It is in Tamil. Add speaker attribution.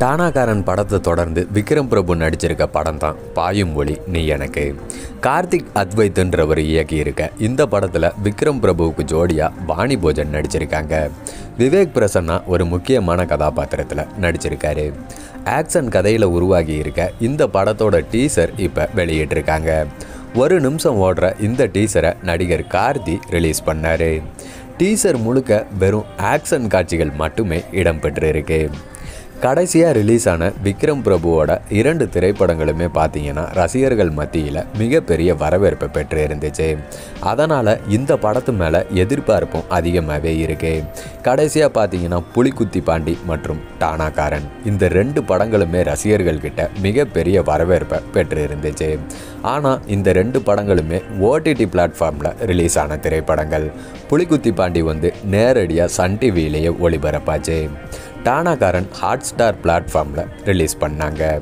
Speaker 1: டானாகாரன் படத்தை தொடர்ந்து விக்ரம் பிரபு நடிச்சிருக்க படம் தான் பாயும் ஒளி நீ எனக்கு. கார்த்திக் அத்வைத்துன்றவர் இயக்கியிருக்க இந்த படத்தில் விக்ரம் பிரபுவுக்கு ஜோடியாக பாணி போஜன் நடிச்சிருக்காங்க. விவேக் பிரசன்னா ஒரு முக்கியமான கதாபாத்திரத்தில் நடிச்சிருக்காரு. ஆக்ஷன் கதையில் உருவாகி இருக்க இந்த படத்தோட டீசர் இப்போ வெளியிட்டிருக்காங்க. ஒரு நிமிஷம் ஓடுற இந்த டீசரை நடிகர் கார்த்தி ரிலீஸ் பண்ணார். டீசர் முழுக்க வெறும் ஆக்ஷன் காட்சிகள் மட்டுமே இடம்பெற்றிருக்கு. கடைசியாக ரிலீஸ் ஆன விக்ரம் பிரபுவோட இரண்டு திரைப்படங்களுமே பார்த்தீங்கன்னா ரசிகர்கள் மத்தியில் மிகப்பெரிய வரவேற்பை பெற்று இருந்துச்சு அதனால் இந்த படத்து மேலே எதிர்பார்ப்பும் அதிகமாகவே இருக்கு. கடைசியாக பார்த்தீங்கன்னா புலிக்குத்தி பாண்டி மற்றும் டானாக்காரன் இந்த ரெண்டு படங்களுமே ரசிகர்கள் கிட்ட மிகப்பெரிய வரவேற்பை பெற்று இருந்துச்சு ஆனால் இந்த ரெண்டு படங்களுமே ஓடிடி பிளாட்ஃபார்மில் ரிலீஸ் ஆன திரைப்படங்கள். புலிக்குத்தி பாண்டி வந்து நேரடியாக சன் டிவியிலேயே ஒளிபரப்பாச்சு. டானாகாரன் ஹாட் ஸ்டார் பிளாட்ஃபார்மில் ரிலீஸ் பண்ணாங்க.